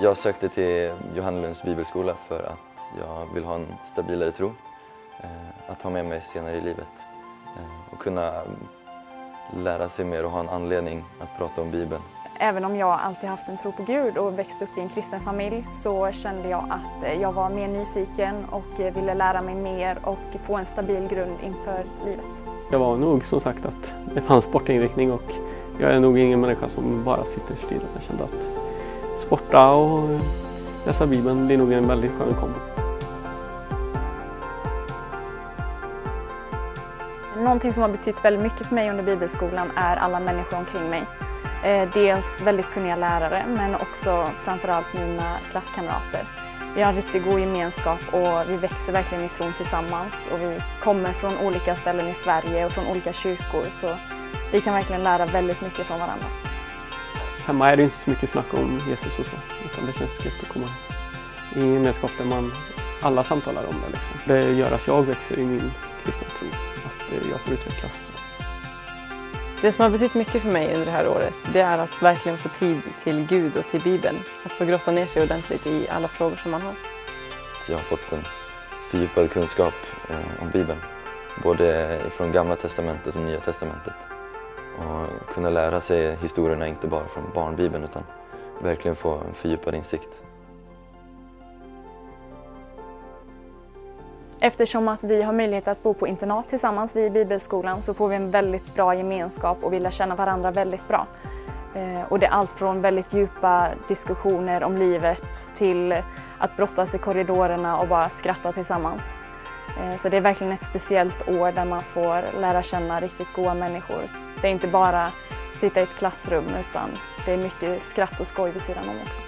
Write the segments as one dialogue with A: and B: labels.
A: Jag sökte till Johannelunds bibelskola för att jag vill ha en stabilare tro eh, att ha med mig senare i livet eh, och kunna lära sig mer och ha en anledning att prata om Bibeln.
B: Även om jag alltid haft en tro på Gud och växt upp i en kristen familj så kände jag att eh, jag var mer nyfiken och ville lära mig mer och få en stabil grund inför livet.
C: Jag var nog som sagt att det fanns sportinriktning och jag är nog ingen människa som bara sitter still. Jag kände att sporta och läsa Bibeln blir nog en väldigt skön kombo.
B: Någonting som har betytt väldigt mycket för mig under bibelskolan är alla människor omkring mig. Eh, dels väldigt kunniga lärare men också framförallt mina klasskamrater. Vi har en riktigt god gemenskap och vi växer verkligen i tron tillsammans och vi kommer från olika ställen i Sverige och från olika kyrkor så vi kan verkligen lära väldigt mycket från varandra.
C: Hemma är det inte så mycket snack om Jesus och så utan det känns gött att komma i en gemenskap där man alla samtalar om det. Liksom. Det gör att jag växer i min kristna tro, att eh, jag får utvecklas.
D: Det som har betytt mycket för mig under det här året det är att verkligen få tid till Gud och till Bibeln. Att få grotta ner sig ordentligt i alla frågor som man har.
A: Jag har fått en fördjupad kunskap eh, om Bibeln, både från Gamla Testamentet och Nya Testamentet. Och kunna lära sig historierna inte bara från barnbibeln utan verkligen få en fördjupad insikt.
B: Eftersom att vi har möjlighet att bo på internat tillsammans vid Bibelskolan så får vi en väldigt bra gemenskap och vi lär känna varandra väldigt bra. Eh, och det är allt från väldigt djupa diskussioner om livet till att brottas i korridorerna och bara skratta tillsammans. Eh, så det är verkligen ett speciellt år där man får lära känna riktigt goda människor. Det är inte bara sitta i ett klassrum utan det är mycket skratt och skoj vid sidan om också.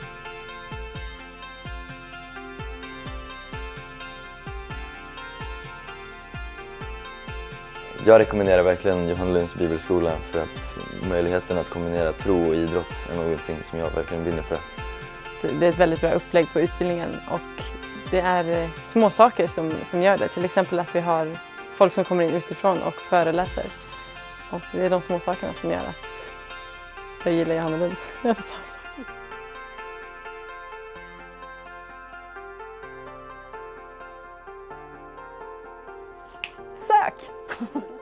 A: Jag rekommenderar verkligen Johannelunds bibelskola för att möjligheten att kombinera tro och idrott är någonting som jag verkligen vinner för.
D: Det är ett väldigt bra upplägg på utbildningen och det är eh, små saker som, som gör det. Till exempel att vi har folk som kommer in utifrån och föreläser. Och det är de små sakerna som gör att jag gillar Johannelund.
B: Sök!